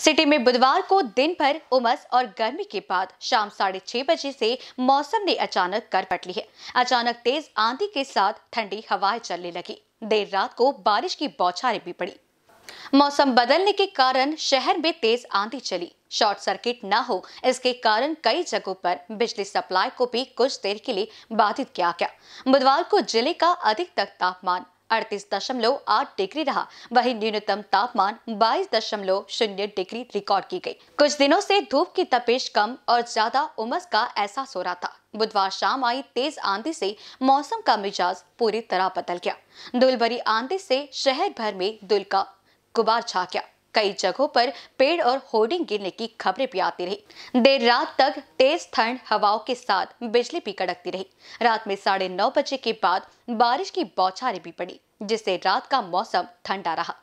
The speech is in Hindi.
सिटी में बुधवार को दिन भर उमस और गर्मी के बाद शाम साढ़े छह बजे से मौसम ने अचानक कर पट ली है। अचानक तेज आंधी के साथ ठंडी हवाएँ चलने लगी। देर रात को बारिश की बौछारें भी पड़ी। मौसम बदलने के कारण शहर में तेज आंधी चली। शॉर्ट सर्किट न हो, इसके कारण कई जगहों पर बिजली सप्लाई को भी कुछ देर के लिए बाधित किया गया। बुधवार को ज़िले का अधिकतम तापमान अड़तीस दशमलव आठ डिग्री रहा। वहीं न्यूनतम तापमान बाईस दशमलव शून्य डिग्री रिकॉर्ड की गई। कुछ दिनों से धूप की तपेश कम और ज़्यादा उमस का एहसास हो रहा था। बुधवार शाम आई तेज आंधी से मौसम का मिजाज पूरी तरह बदल गया। धूल भरी आंधी से शहर भर में धुल का गुबार छा गया। कई जगहों पर पेड़ और होर्डिंग गिरने की खबरें भी आती रही। देर रात तक तेज ठंड हवाओं के साथ बिजली भी कड़कती रही। रात में साढ़े नौ बजे के बाद बारिश की बौछारें भी पड़ी। जिससे रात का मौसम ठंडा रहा।